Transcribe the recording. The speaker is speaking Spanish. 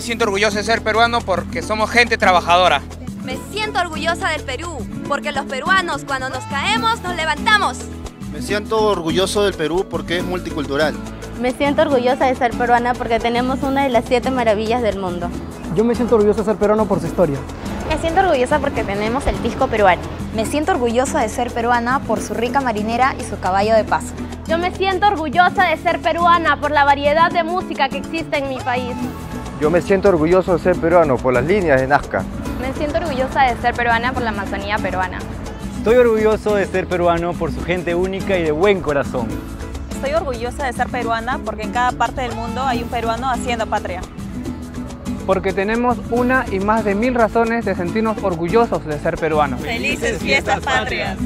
siento orgulloso de ser peruano porque somos gente trabajadora. Me siento orgullosa del Perú, porque los peruanos cuando nos caemos nos levantamos. Me siento orgulloso del Perú porque es multicultural. Me siento orgullosa de ser peruana porque tenemos una de las siete maravillas del mundo. Yo me siento orgullosa de ser peruano por su historia. Me siento orgullosa porque tenemos el pisco peruano. Me siento orgullosa de ser peruana por su rica marinera y su caballo de paso. Yo me siento orgullosa de ser peruana por la variedad de música que existe en mi país. Yo me siento orgulloso de ser peruano por las líneas de Nazca. Me siento orgullosa de ser peruana por la Amazonía peruana. Estoy orgulloso de ser peruano por su gente única y de buen corazón. Estoy orgullosa de ser peruana porque en cada parte del mundo hay un peruano haciendo patria. Porque tenemos una y más de mil razones de sentirnos orgullosos de ser peruanos. ¡Felices fiestas patrias!